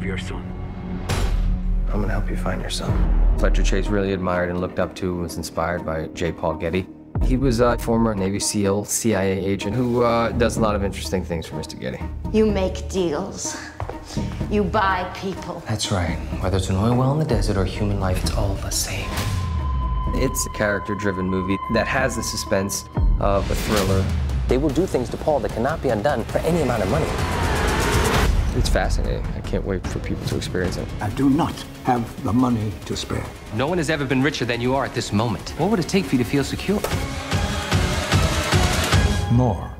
have your son. I'm gonna help you find your son. Fletcher Chace really admired and looked up to and was inspired by J. Paul Getty. He was a former Navy SEAL, CIA agent who uh, does a lot of interesting things for Mr. Getty. You make deals. You buy people. That's right. Whether it's an oil well in the desert or human life, it's all the same. It's a character-driven movie that has the suspense of a thriller. They will do things to Paul that cannot be undone for any amount of money. It's fascinating. I can't wait for people to experience it. I do not have the money to spare. No one has ever been richer than you are at this moment. What would it take for you to feel secure? More